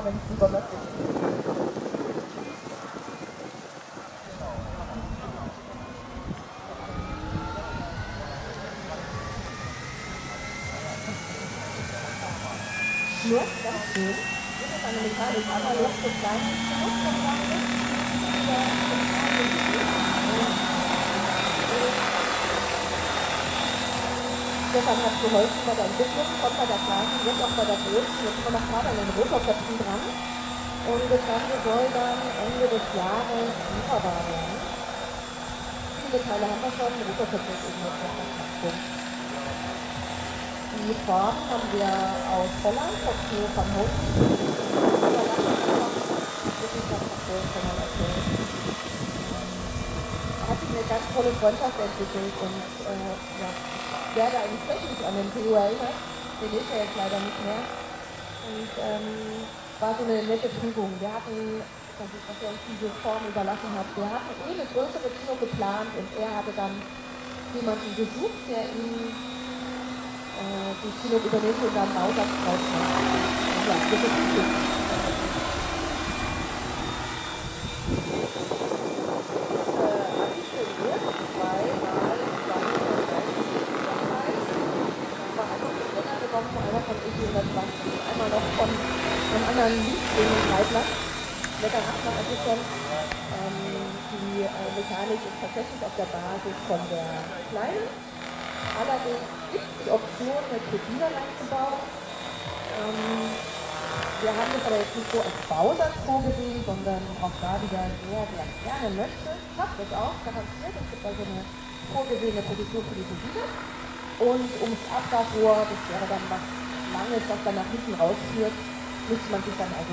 immer, wenn es besonders ist. Nur ganz schön. Das ist eine Mechanik, aber noch so Stefan hat geholfen bei der Entwicklung, kommt bei der kleinen, jetzt auch bei der großen. Jetzt sind wir noch gerade an den Rotorköpfen dran. Und das Ganze soll dann Ende des Jahres lieferbar werden. Viele Teile haben wir schon, Rotorköpfe ist eben noch der Die Farben haben wir aus Holland, von Theo van erzählen. Er hat sich eine ganz tolle Freundschaft entwickelt und äh, ja, wer da eigentlich technisch an den Theo erinnert, den ist er jetzt leider nicht mehr. Und ähm, war so eine nette Fügung. Wir hatten, dass er uns diese Form überlassen hat, wir hatten eh eine größere Kino geplant und er hatte dann jemanden gesucht, der ihm äh, die Kino übernimmt und dann Bausatz draus macht. Ja, das ist gut. Einmal von ich 120, einmal noch von einem anderen Liebling Leitler, Lecker 8 Assistent. Ähm, die äh, Mechanik ist tatsächlich auf der Basis von der kleinen. Allerdings gibt es die Option, eine Turbine reinzubauen. Ähm, wir haben das aber jetzt nicht so als Bausatz vorgesehen, sondern auch da wieder der gerne möchte, schafft das auch, garantiert. Es gibt also eine vorgesehene Position für die Turbine. Und ums Abgasrohr, das wäre dann was Langes, was dann nach hinten rausführt, müsste man sich dann also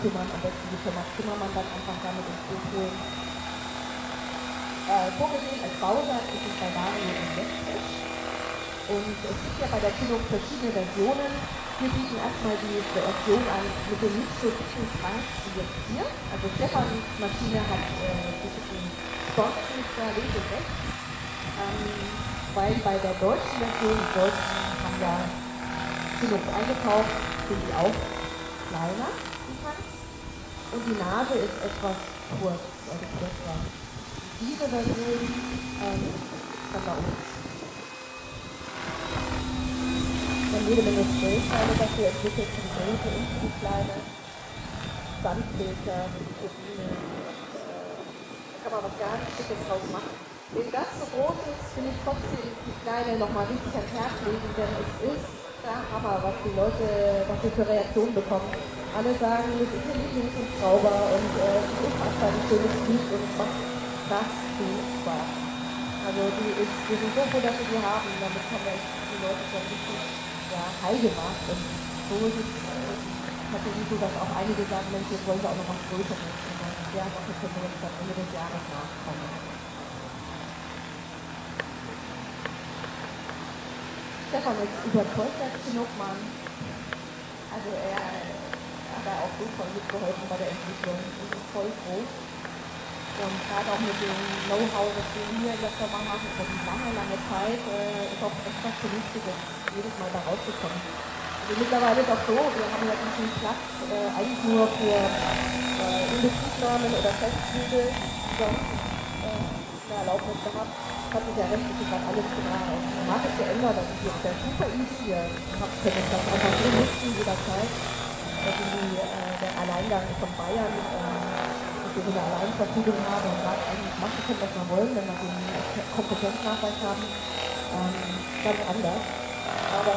kümmern. Am besten die Firma Zimmermann dann einfach damit ins Boot holen. Äh, vorgesehen als Bausatz ist es bei Vario elektrisch. Und es gibt ja bei der Kühlung verschiedene Versionen. Wir bieten erstmal die Version an mit dem dicken Schrank wie jetzt hier. Also Stefans Maschine hat äh, den Sponsen zwar links und rechts. Ähm, weil bei der deutschen Version, die Deutschen haben ja Linux eingekauft, sind die auch kleiner. Und die Nase ist etwas kurz, also kürzer. Diese Version ähm, kann bei uns. Wir haben jede Menge Sprayteile dafür entwickelt, für die große und für die kleine. Sandfilter, Turbine. Da kann man was ganz Schickes draus machen. Wenn das so groß ist, finde ich trotzdem die Kleine nochmal richtig ans Herz legen, denn es ist Hammer, was die Leute, was wir für Reaktionen bekommen. Alle sagen, es ist eine Lieblingshubschrauber und äh, es ist einfach ein schönes Lied und es macht das viel Spaß. Also die ist, wir sind so froh, dass wir die haben, damit haben wir die Leute schon richtig ja, heil gemacht und so ist es äh, so, dass auch einige sagen, Mensch, jetzt wollen wir auch noch was Größeres. Und ja, dafür können wir jetzt am Ende des Jahres nachkommen. Stefan ist überzeugt als Kinokmann. Also er hat da auch so voll mitgeholfen bei der Entwicklung. Wir sind voll froh. Und gerade auch mit dem Know-how, das wir hier in der Firma machen, über die lange, lange Zeit, äh, ist auch echt was Vernünftiges, jedes Mal da rauszukommen. Also mittlerweile ist auch so, wir haben ja diesen Platz äh, eigentlich nur für äh, Inbetriebnahmen oder Festflügel sonst äh, eine Erlaubnis gehabt hat sich ja rechtlich gesagt alles genau. Es geändert, das ist jetzt sehr super easy. Ihr habt können das einfach so nutzen jederzeit. Also die, äh, der Alleingang von Bayern, äh, dass wir so eine Alleinverfügung haben und sagt, eigentlich machen können, was wir wollen, wenn wir den Kompetenznachweis haben, ähm, ganz anders. Aber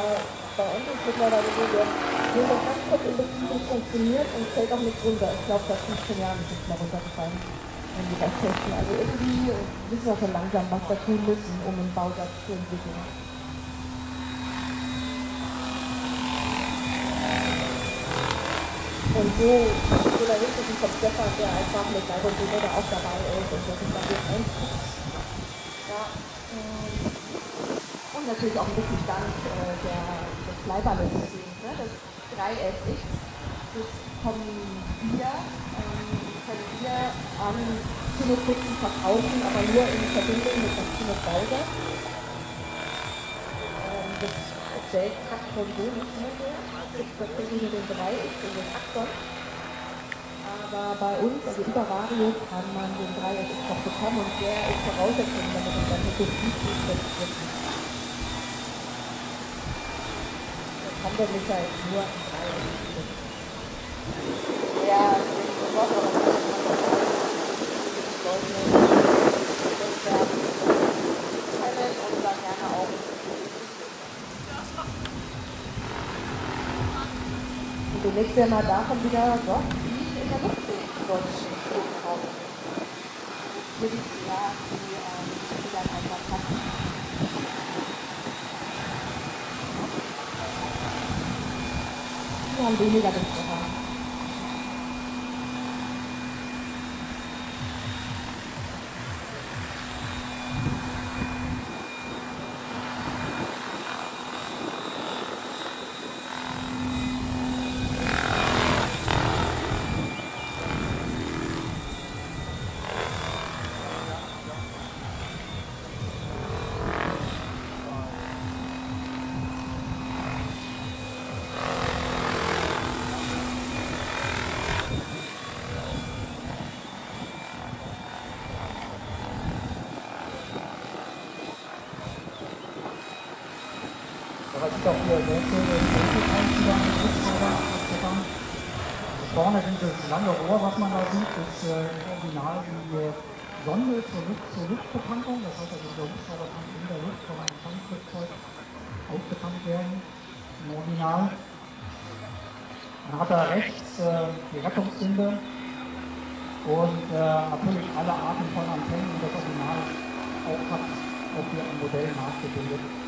bei uns ist mittlerweile so, wir sehen das ganz kurz in Beziehung funktioniert und fällt auch nicht runter. Ich glaube, seit 15 Jahren ist es mal runtergefallen wenn die testen. Also irgendwie wissen wir schon langsam, was wir tun müssen, um einen Bausatz zu entwickeln. Und so, so der Hilfe von Stefan, der einfach mit Leib und da auch dabei ist und das ist dann jetzt einguckt. Ja, ähm, und natürlich auch ein bisschen Dank äh, des Leiberlisten, ne? das 3SX, das kommen wir ähm, können wir an Kinokunden verkaufen, aber nur in Verbindung mit dem Kinobrowser. Ähm, das stellt Takt von so nicht mehr gibt tatsächlich nur den 3X und den Axon. Aber bei uns, also über Radio, kann man den Dreieck-Impfstoff bekommen und der ist Voraussetzung, damit es dann effektiv durchgesetzt wird. Das kann der Michael nur im Dreieck. Ja, das Wort aber das Leute, Netzwerke, kennen und demnächst werden wir davon wieder doch in der Luft sehen, deutschen Flughafen. Hier die ja, die, ähm, die dann einfach passen. Die haben weniger Luft Ist auch hier sehr schön, Einzugang mit Rückfahrer abgefahren. Vorne dieses lange Rohr, was man da sieht, ist äh, original die äh, Sonde zur, Luft, zur Luftbetankung. Das heißt also, der Hubschrauber kann in der Luft von einem Tankflugzeug aufgetankt werden, im Original. Dann hat er rechts äh, die Rettungssünde und äh, natürlich alle Arten von Antennen, die das Original auch hat, auch hier am Modell nachgebildet.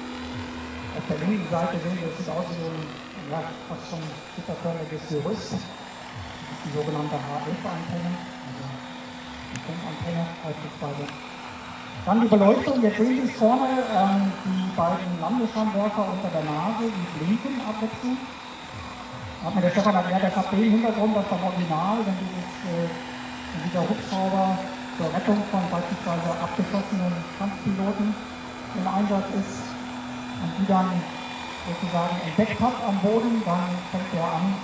Auf der linken Seite sehen wir, es sieht aus wie so ein ja, fast schon gitterförmiges Gerüst. Das ist die sogenannte H11-Antenne, also die Funkantenne beispielsweise. Dann die Beleuchtung, jetzt sehen Sie es vorne, ähm, die beiden Landesscheinwerfer unter der Nase, die blinken abwechselnd. Da hat mir der Stefan erklärt, das hat den Hintergrund, dass beim Original, wenn, dieses, äh, wenn dieser Hubschrauber zur Rettung von beispielsweise abgeschossenen Kampfpiloten im Einsatz ist, und die dann sozusagen entdeckt hat am Boden, dann fängt er an,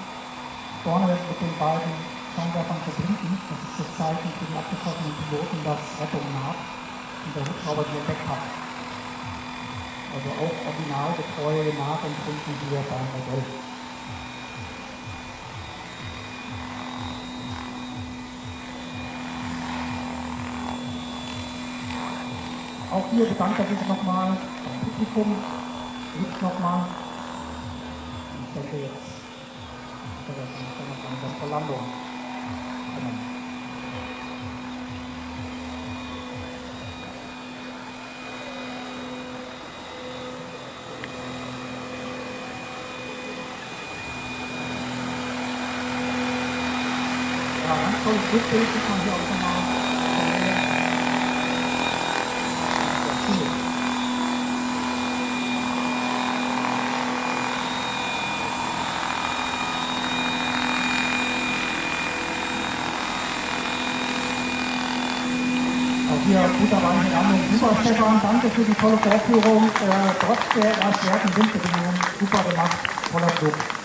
vorne mit den beiden Scheinwerfern zu blinken. Das ist das Zeichen für die abgeschossenen Piloten, dass Rettung naht und der Hubschrauber die entdeckt hat. Also auch originalgetreue Nachempfinden hier beim Modell. Auch hier bedankt er sich nochmal beim Publikum Liegt nochmal. Ich denke jetzt, das ist Verlandung. Genau. Ja, ganz tolles Rückbild, das man hier auch nochmal hier guter Wein in Landung. Super, Stefan, danke für die tolle Vorführung. Äh, trotz der erschwerten Windbedingungen super gemacht, toller Flug.